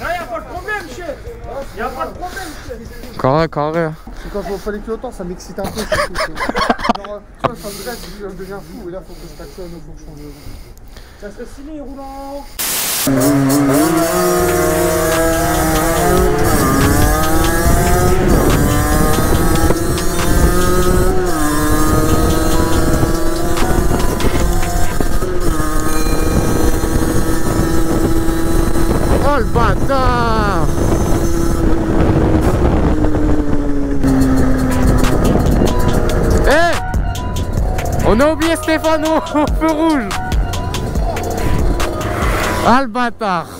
Non, y'a pas de problème, chef. Y'a pas de problème, chef. Carré, carré. C'est quand je vois pas les clotants, ça m'excite un peu. ce truc, euh. Genre, tu vois, ça me dresse, je deviens fou. Et là, faut que je stationne, faut que je change. de- Ça serait stylé, roulant. On a oublié Stéphano au feu rouge. Ah le bâtard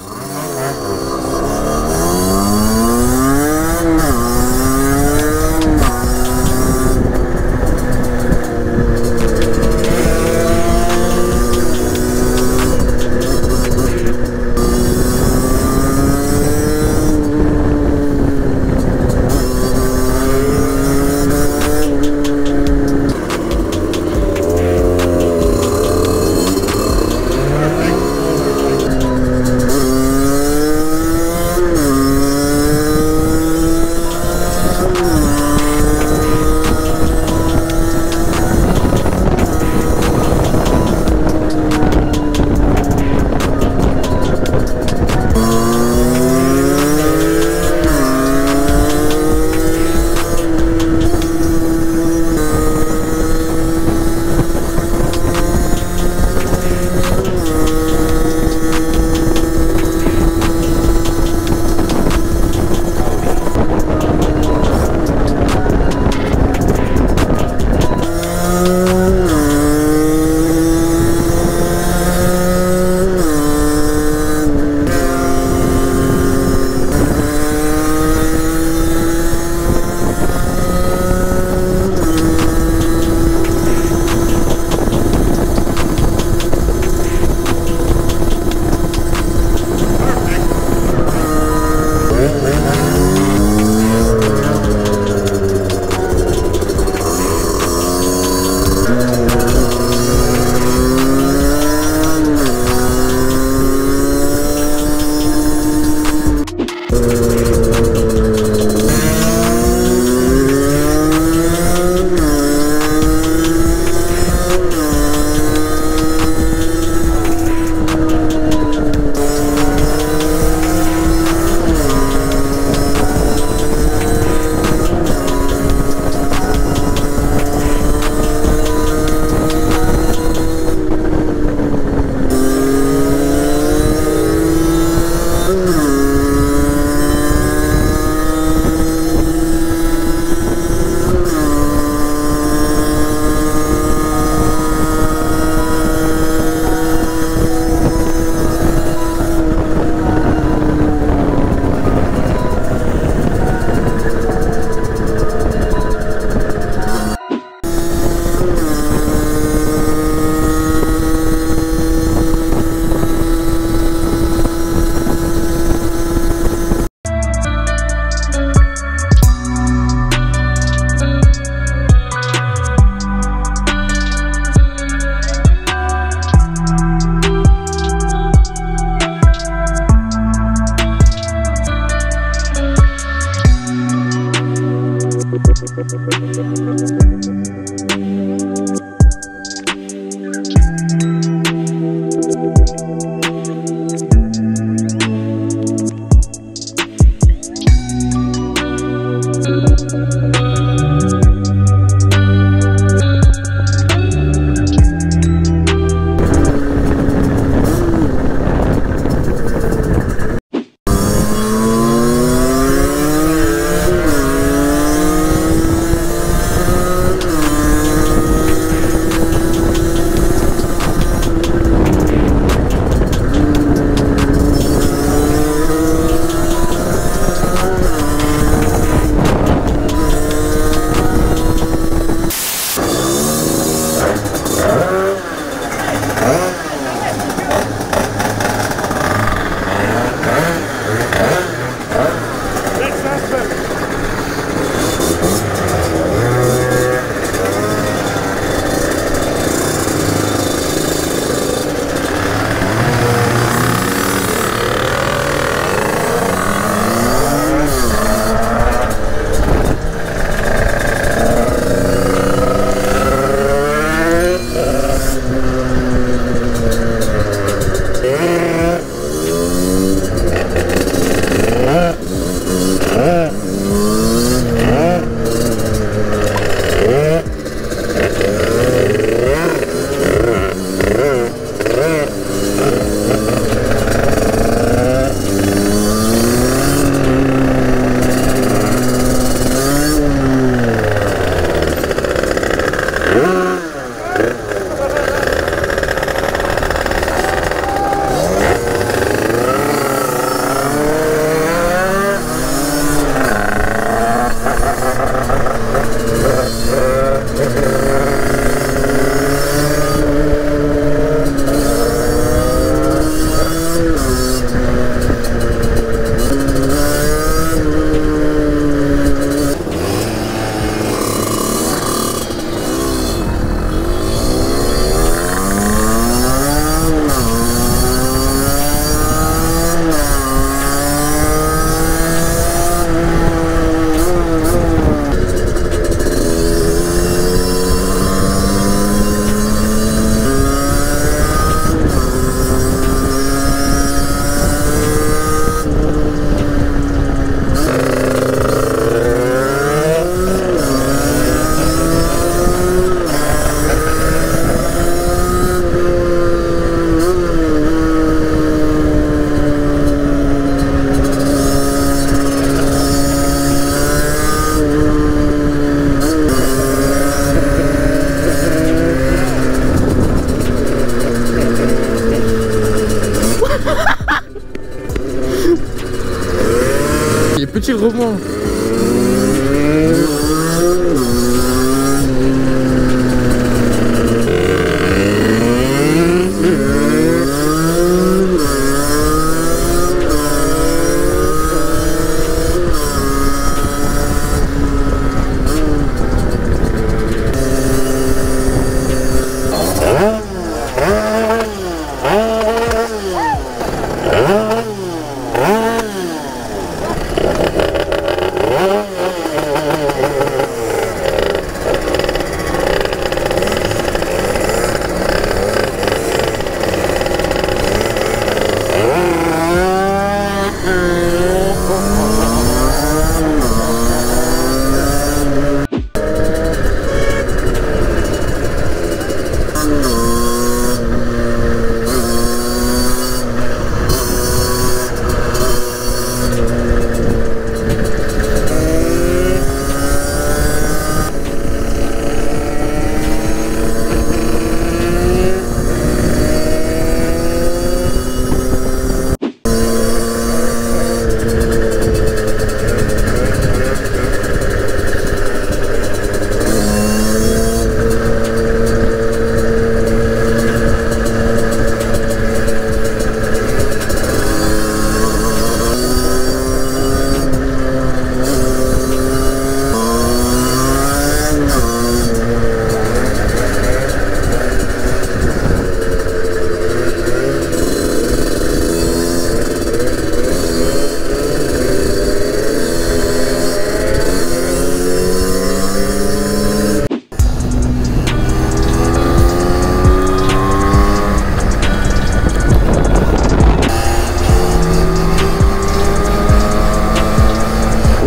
petit rebond.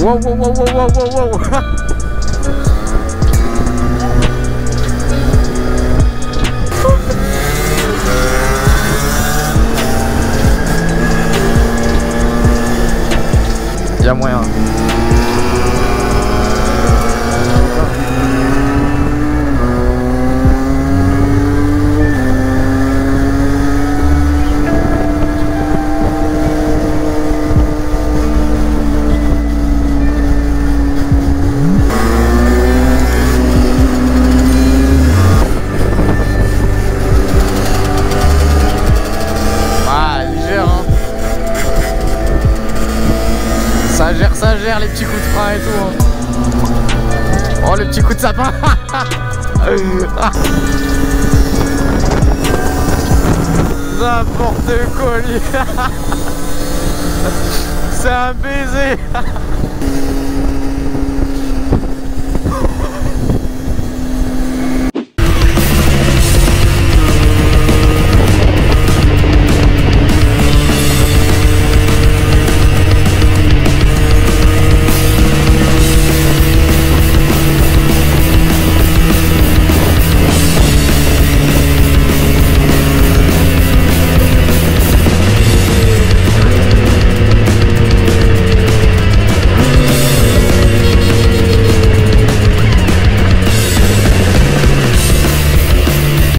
Wow, wow, wow, wow, wow, wow, wow. Y'a moyen. Les petits coups de frein et tout. hein. Oh, le petit coup de sapin. N'importe quoi, lui. C'est un baiser.